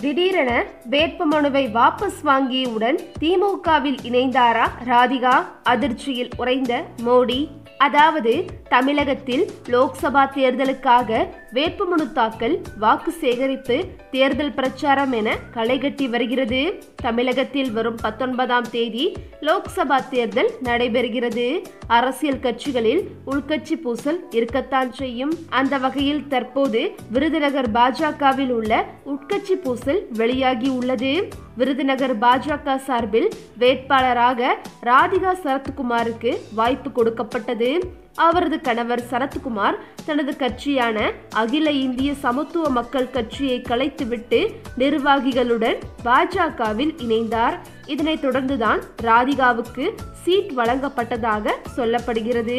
திடீரென வேட்புமனுவை வாபஸ் வாங்கியவுடன் திமுகவில் இணைந்தாரா ராதிகா? அதிர்ச்சியில் உறைந்த மோடி. அதாவது தமிழகத்தில் லோக்சபா தேர்தலுக்காக வேட்புமனு தாக்கல் வாக்கு சேகரிப்பு தேர்தல் பிரச்சாரம் என களைகட்டி வருகிறது. தமிழகத்தில் வரும் பத்தொன்பதாம் தேதி லோக்சபா தேர்தல் நடைபெறுகிறது. அரசியல் கட்சிகளில் உள்கட்சி பூசல் இருக்கத்தான் செய்யும். அந்த வகையில் தற்போது விருதுநகர் பாஜகவில் உள்ள உட்கட்சி பூசல் வெளியாகி உள்ளது. விருதுநகர் பாஜக சார்பில் வேட்பாளராக ராதிகா சரத்குமாருக்கு வாய்ப்பு கொடுக்கப்பட்டது. அவரது கணவர் சரத்குமார் தனது கட்சியான அகில இந்திய சமத்துவ மக்கள் கட்சியை கலைத்துவிட்டு நிர்வாகிகளுடன் பாஜகவில் இணைந்தார். இதனைத் தொடர்ந்துதான் ராதிகாவுக்கு சீட் வழங்கப்பட்டதாக சொல்லப்படுகிறது.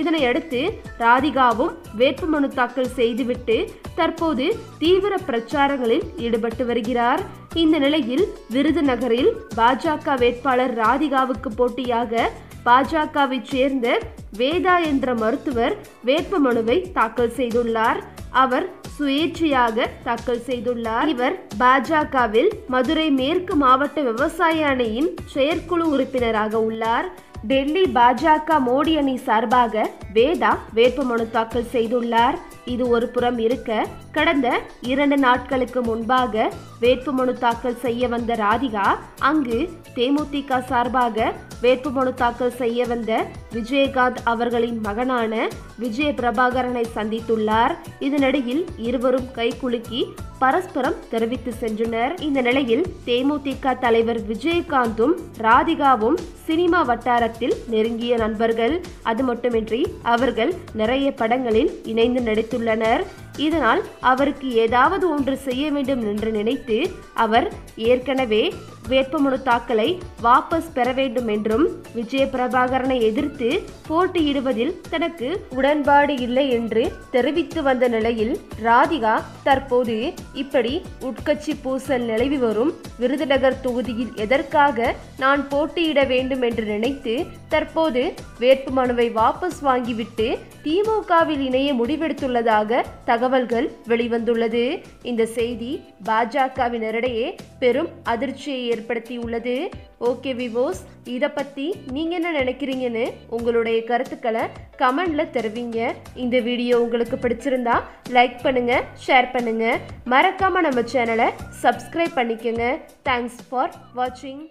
இதனையடுத்து ராதிகாவும் வேட்புமனு தாக்கல் செய்துவிட்டு தற்போது தீவிர பிரச்சாரங்களில் ஈடுபட்டு வருகிறார். இந்த நிலையில் விருதுநகரில் பாஜக வேட்பாளர் ராதிகாவுக்கு போட்டியாக பாஜகவை சேர்ந்த வேதா என்ற மருத்துவர் வேட்புமனுவை தாக்கல் செய்துள்ளார். அவர் சுயேட்சையாக தாக்கல் செய்துள்ளார். இவர் பாஜகவில் மதுரை மேற்கு மாவட்ட விவசாய அணையின் செயற்குழு உறுப்பினராக உள்ளார். டெல்லி பாஜக மோடி அணி சார்பாக வேதா வேட்புமனு தாக்கல் செய்துள்ளார். இது ஒரு புறம் இருக்க கடந்த இரண்டு நாட்களுக்கு முன்பாக வேட்புமனு தாக்கல் செய்ய வந்த ராதிகா அங்கு தேமுதிக சார்பாக வேட்புமனு தாக்கல் செய்ய வந்த விஜயகாந்த் அவர்களின் மகனான விஜய பிரபாகரனை சந்தித்துள்ளார். இதனிடையில் இருவரும் கைகுலுக்கி பரஸ்பரம் தெரிவித்து சென்றனர். இந்த நிலையில் தேமுதிக தலைவர் விஜயகாந்தும் ராதிகாவும் சினிமா வட்டாரத்தில் நெருங்கிய நண்பர்கள். அது மட்டுமின்றி அவர்கள் நிறைய படங்களில் இணைந்து நடித்துள்ளனர். இதனால் அவருக்கு ஏதாவது ஒன்று செய்ய வேண்டும் என்று நினைத்து அவர் ஏற்கனவே வேட்புமனு தாக்கலை வாபஸ் பெற வேண்டும் என்றும் விஜய பிரபாகரனை எதிர்த்து போட்டியிடுவதில் தனக்கு உடன்பாடு இல்லை என்று தெரிவித்து வந்த நிலையில் ராதிகா தற்போது இப்படி உட்கட்சி பூசல் நிலவி வரும் விருதுநகர் தொகுதியில் எதற்காக நான் போட்டியிட வேண்டும் என்று நினைத்து தற்போது வேட்புமனுவை வாபஸ் வாங்கிவிட்டு திமுகவில் இணைய முடிவெடுத்துள்ளதாக தகவல்கள் வெளிவந்துள்ளது. இந்த செய்தி பாஜகவினரிடையே பெரும் அதிர்ச்சியை ஏற்படுத்தியுள்ளது. ஓகே விவோஸ் இதை பற்றி நீங்கள் என்ன நினைக்கிறீங்கன்னு உங்களுடைய கருத்துக்களை கமெண்ட்ல தெரிவிங்க. இந்த வீடியோ உங்களுக்கு பிடிச்சிருந்தா லைக் பண்ணுங்க ஷேர் பண்ணுங்க. மறக்காம நம்ம சேனலை சப்ஸ்கிரைப் பண்ணிக்கோங்க. தேங்க்ஸ் ஃபார் வாட்சிங்